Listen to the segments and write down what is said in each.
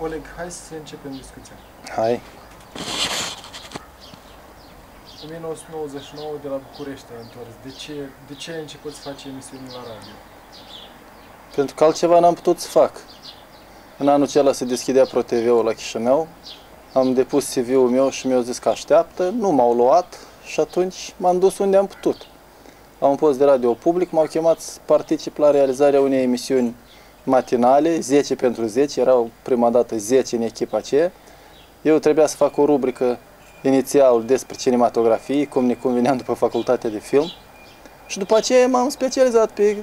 Oleg, hai să începem discuția. Hai. 1999 de la București ai întors. De ce, de ce ai început să faci emisiuni la radio? Pentru că altceva n-am putut să fac. În anul acela se deschidea ProTV-ul la Chișinău. Am depus CV-ul meu și mi-au zis că așteaptă. Nu m-au luat și atunci m-am dus unde am putut. Am un post de radio public, m-au chemat să particip la realizarea unei emisiuni matinale, 10 pentru 10, erau prima dată 10 în echipa aceea. Eu trebuia să fac o rubrică inițial despre cinematografie, cum ne conveneam după facultatea de film. Și după aceea m-am specializat pe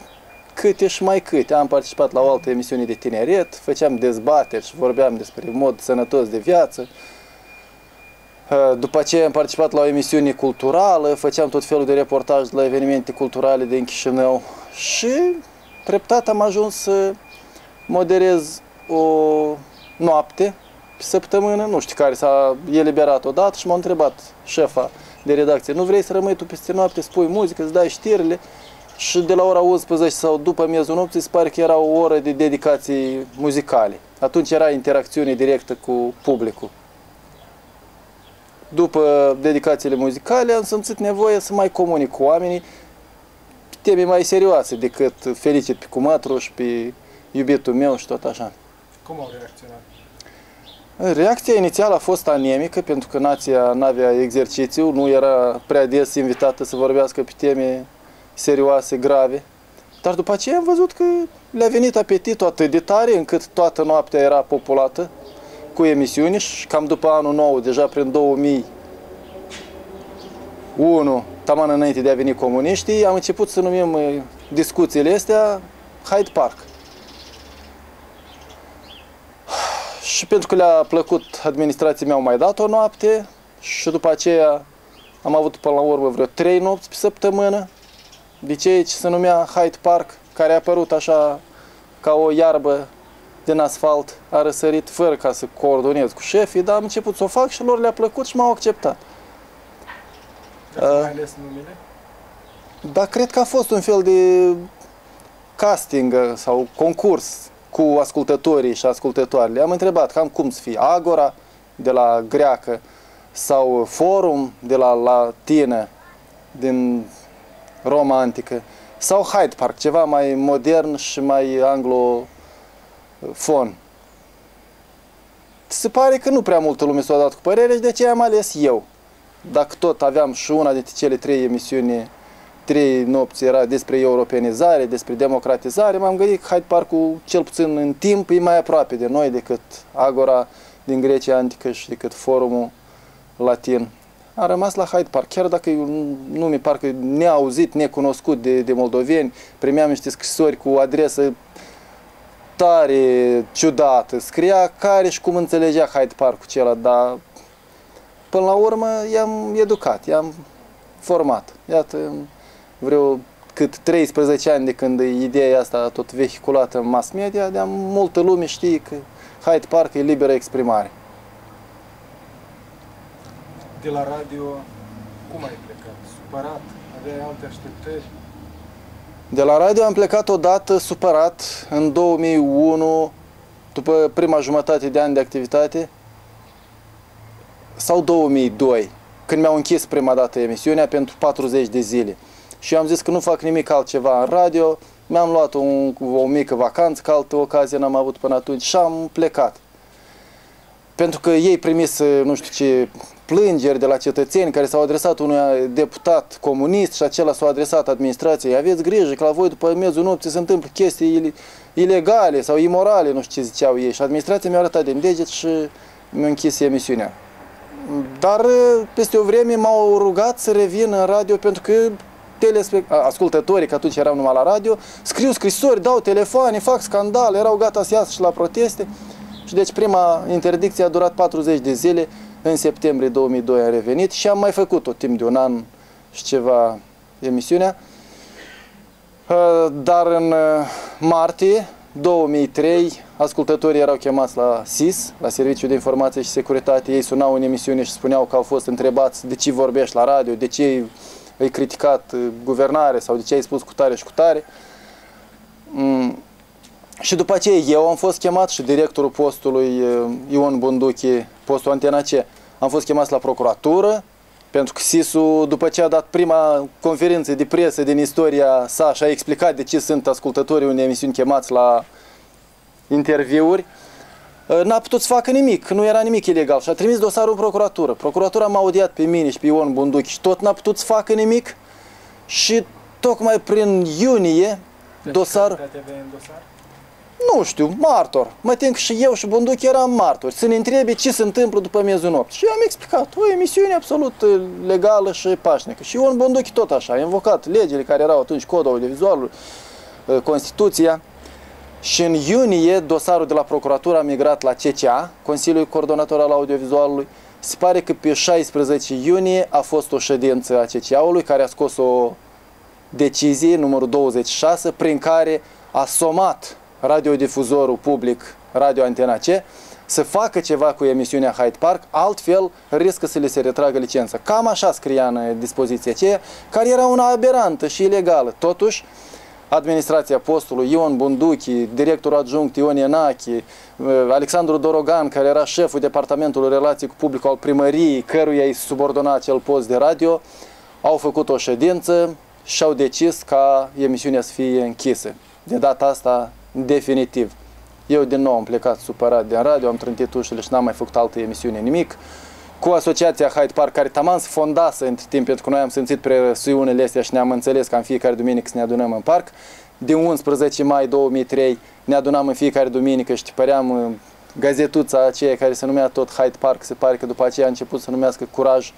câte și mai câte. Am participat la o altă emisiune de tineret, făceam dezbateri și vorbeam despre mod sănătos de viață. După aceea am participat la o emisiune culturală, făceam tot felul de reportaj la evenimente culturale din Chișinău și treptat am ajuns să moderez o noapte pe săptămână, nu știu care s-a eliberat odată și m-a întrebat șefa de redacție, nu vrei să rămâi tu peste noapte, spui muzică, îți dai știrile și de la ora 11 sau după miezul nopții se pare că era o oră de dedicații muzicale. Atunci era interacțiune directă cu publicul. După dedicațiile muzicale am simțit nevoie să mai comunic cu oamenii teme mai serioase decât felicit pe cumatru și pe iubitul meu și tot așa. Cum au reacționat? Reacția inițială a fost anemică, pentru că nația nu avea exercițiu, nu era prea des invitată să vorbească pe teme serioase, grave. Dar după aceea am văzut că le-a venit apetitul atât de tare încât toată noaptea era populată cu emisiuni și cam după anul nou, deja prin 2001, taman înainte de a veni comuniștii, am început să numim uh, discuțiile astea Hyde Park. Și pentru că le-a plăcut administrației mi-au mai dat o noapte și după aceea am avut până la urmă vreo trei nopți pe săptămână de ceea ce se numea Hyde Park, care a apărut așa ca o iarbă din asfalt, a răsărit fără ca să coordonez cu șefii, dar am început să o fac și lor le-a plăcut și m-au acceptat. Dar uh, mai ales numele? Dar cred că a fost un fel de casting sau concurs cu ascultătorii și ascultătoarele. Am întrebat cam cum să fie Agora de la greacă sau Forum de la latină din Roma antică sau Hyde Park, ceva mai modern și mai anglofon. Se pare că nu prea multă lume s-a dat cu părere și de aceea am ales eu. Dacă tot aveam și una dintre cele trei emisiuni trei nopți era despre europenizare, despre democratizare, m-am gândit că Hyde Park-ul, cel puțin în timp, e mai aproape de noi decât Agora din Grecia Antică și decât forumul latin. Am rămas la Hyde Park, chiar dacă e un nume parcă neauzit, necunoscut de, de moldoveni, primeam niște scrisori cu adresă tare ciudată, scria care și cum înțelegea Hyde Park-ul acela, dar până la urmă i-am educat, i-am format. Iată, vreo cât 13 ani de când ideea asta tot vehiculată în mass media, de multă lume știe că Hyde Park e liberă exprimare. De la radio, cum ai plecat? Supărat? Aveai alte așteptări? De la radio am plecat odată supărat în 2001, după prima jumătate de an de activitate, sau 2002, când mi-au închis prima dată emisiunea pentru 40 de zile și am zis că nu fac nimic altceva în radio, mi-am luat un, o mică vacanță, că altă ocazie n-am avut până atunci și am plecat. Pentru că ei primis, nu știu ce, plângeri de la cetățeni care s-au adresat unui deputat comunist și acela s-a adresat administrației. Aveți grijă că la voi după miezul nopții se întâmplă chestii ilegale sau imorale, nu știu ce ziceau ei. Și administrația mi-a arătat din deget și mi-a închis emisiunea. Dar peste o vreme m-au rugat să revin în radio pentru că ascultătorii, că atunci eram numai la radio, scriu scrisori, dau telefoane, fac scandal, erau gata să iasă și la proteste. Și deci prima interdicție a durat 40 de zile, în septembrie 2002 am revenit și am mai făcut-o timp de un an și ceva emisiunea. Uh, dar în uh, martie 2003, ascultătorii erau chemați la SIS, la Serviciul de Informație și Securitate. Ei sunau în emisiune și spuneau că au fost întrebați de ce vorbești la radio, de ce ai criticat uh, guvernare sau de ce ai spus cu tare și cu tare. Mm. Și după aceea eu am fost chemat și directorul postului uh, Ion Bunduchi, postul Antena C, am fost chemat la procuratură, pentru că SIS-ul, după ce a dat prima conferință de presă din istoria sa și a explicat de ce sunt ascultătorii unei emisiuni chemați la interviuri, uh, n-a putut să facă nimic, nu era nimic ilegal și a trimis dosarul în procuratură. Procuratura m-a audiat pe mine și pe Ion Bunduchi și tot n-a putut să facă nimic și tocmai prin iunie dosar... în dosar? Nu știu, martor. Mă tem că și eu și Bunduc eram martori. Să ne întrebe ce se întâmplă după miezul nopții. Și eu am explicat. O emisiune absolut uh, legală și pașnică. Și Ion Bunduc tot așa. A invocat legile care erau atunci, codul audiovizualului, uh, Constituția. Și în iunie dosarul de la procuratură a migrat la CCA, Consiliul Coordonator al Audiovizualului. Se pare că pe 16 iunie a fost o ședință a CCA-ului care a scos o decizie, numărul 26, prin care a somat radiodifuzorul public Radio Antena C să facă ceva cu emisiunea Hyde Park, altfel riscă să le se retragă licența. Cam așa scria în dispoziția aceea, care era una aberantă și ilegală. Totuși, administrația postului, Ion Bunduchi, directorul adjunct Ion Enachi, Alexandru Dorogan, care era șeful departamentului relații cu publicul al primăriei, căruia îi subordona acel post de radio, au făcut o ședință și au decis ca emisiunea să fie închisă. De data asta definitiv. Eu din nou am plecat supărat din radio, am trântit ușile și n-am mai făcut altă emisiune, nimic. Cu asociația Hyde Park, care taman se fondase între timp, pentru că noi am simțit presiunile astea și ne-am înțeles că în fiecare duminică să ne adunăm în parc. Din 11 mai 2003 ne adunam în fiecare duminică și păream uh, gazetuța aceea care se numea tot Hyde Park, se pare că după aceea a început să numească Curaj.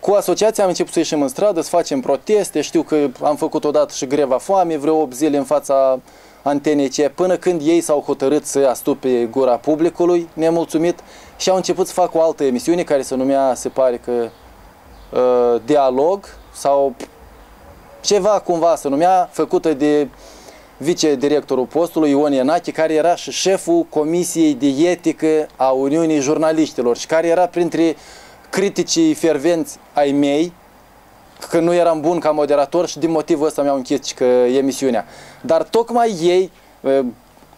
Cu asociația am început să ieșim în stradă, să facem proteste, știu că am făcut odată și greva foame, vreo 8 zile în fața antenei ce până când ei s-au hotărât să astupe gura publicului, nemulțumit, și au început să facă o altă emisiune care se numea, se pare că, uh, Dialog sau ceva cumva se numea, făcută de vicedirectorul postului Ion Ienache, care era și șeful Comisiei de Etică a Uniunii Jurnaliștilor și care era printre criticii fervenți ai mei, că nu eram bun ca moderator și din motivul ăsta mi-au închis că emisiunea. Dar tocmai ei,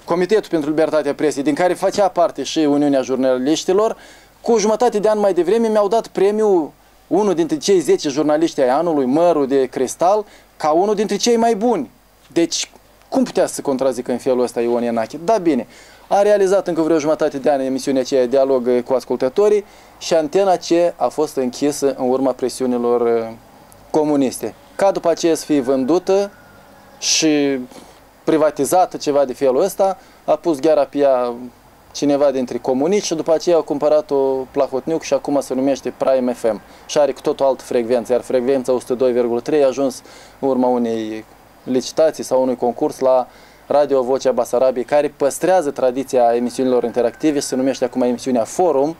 Comitetul pentru Libertatea Presei, din care facea parte și Uniunea Jurnaliștilor, cu jumătate de an mai devreme mi-au dat premiul unul dintre cei 10 jurnaliști ai anului, Mărul de Cristal, ca unul dintre cei mai buni. Deci, cum putea să contrazică în felul ăsta Ion Ienache? Da, bine. A realizat încă vreo jumătate de ani emisiunea aceea Dialog cu ascultătorii și antena ce a fost închisă în urma presiunilor comuniste. Ca după aceea să fie vândută și privatizată ceva de felul ăsta, a pus gheara pe ea cineva dintre comuniști și după aceea a cumpărat-o Plahotniuc și acum se numește Prime FM și are cu totul altă frecvență, iar frecvența 102,3 a ajuns în urma unei licitații sau unui concurs la Radio Vocea Basarabiei, care păstrează tradiția emisiunilor interactive și se numește acum emisiunea Forum,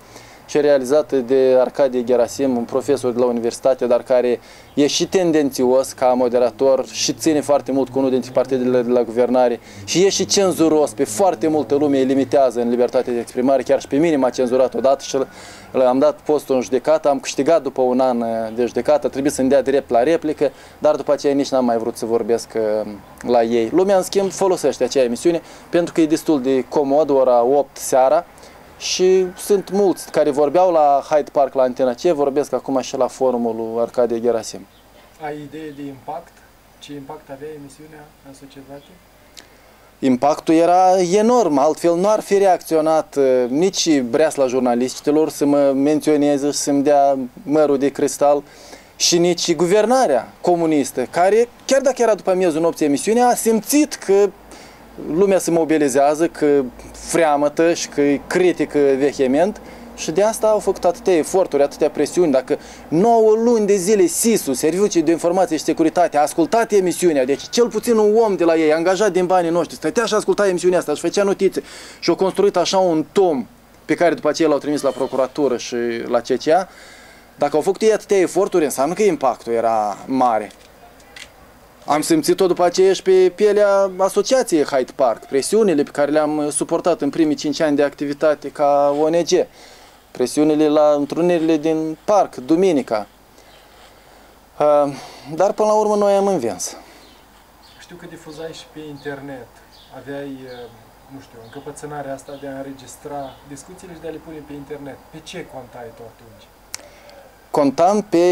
și realizată de Arcadie Gerasim, un profesor de la universitate, dar care e și tendențios ca moderator și ține foarte mult cu unul dintre partidele de la guvernare și e și cenzuros, pe foarte multă lume îi limitează în libertatea de exprimare, chiar și pe mine m-a cenzurat odată și am dat postul în judecată, am câștigat după un an de judecată, trebuie să-mi dea drept la replică, dar după aceea nici n-am mai vrut să vorbesc uh, la ei. Lumea, în schimb, folosește acea emisiune pentru că e destul de comod, ora 8 seara, și sunt mulți care vorbeau la Hyde Park, la Antena C, vorbesc acum și la forumul lui Arcadie Gerasim. Ai idee de impact? Ce impact avea emisiunea în societate? Impactul era enorm, altfel nu ar fi reacționat uh, nici breasla jurnaliștilor să mă menționeze și să-mi dea mărul de cristal și nici guvernarea comunistă, care, chiar dacă era după miezul nopții emisiunea, a simțit că lumea se mobilizează, că freamătă și că îi critică vehement și de asta au făcut atâtea eforturi, atâtea presiuni. Dacă 9 luni de zile SIS-ul, Serviciul de Informație și Securitate, a ascultat emisiunea, deci cel puțin un om de la ei, angajat din banii noștri, stătea și asculta emisiunea asta și făcea notițe și au construit așa un tom pe care după aceea l-au trimis la procuratură și la CCA, dacă au făcut ei atâtea eforturi, înseamnă că impactul era mare. Am simțit-o după aceea și pe pielea asociației Hyde Park, presiunile pe care le-am suportat în primii 5 ani de activitate ca ONG, presiunile la întrunirile din parc, duminica. Dar până la urmă noi am învins. Știu că difuzai și pe internet aveai, uh, nu știu, încăpățânarea asta de a înregistra discuțiile și de a le pune pe internet. Pe ce contai tu atunci? Contam pe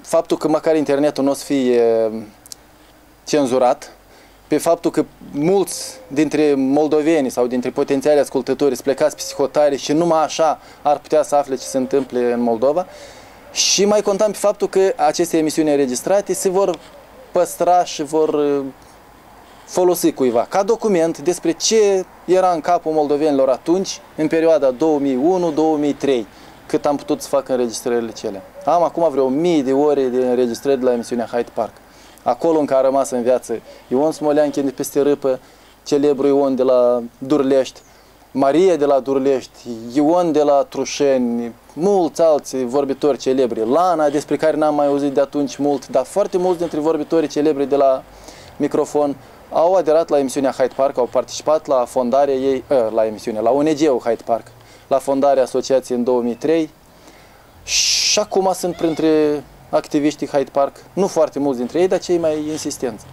faptul că măcar internetul nu o să fie cenzurat, pe faptul că mulți dintre moldoveni sau dintre potențiali ascultători sunt plecați psihotare și numai așa ar putea să afle ce se întâmplă în Moldova și mai contam pe faptul că aceste emisiuni înregistrate se vor păstra și vor uh, folosi cuiva ca document despre ce era în capul moldovenilor atunci, în perioada 2001-2003, cât am putut să fac înregistrările cele. Am acum vreo mii de ore de înregistrări de la emisiunea Hyde Park acolo încă a rămas în viață Ion Smoleanche de peste râpă, celebru Ion de la Durlești, Maria de la Durlești, Ion de la Trușeni, mulți alți vorbitori celebri, Lana, despre care n-am mai auzit de atunci mult, dar foarte mulți dintre vorbitorii celebri de la microfon au aderat la emisiunea Hyde Park, au participat la fondarea ei, ă, la emisiune, la ONG-ul Hyde Park, la fondarea asociației în 2003 și acum sunt printre activiștii Hyde Park, nu foarte mulți dintre ei, dar cei mai insistenți.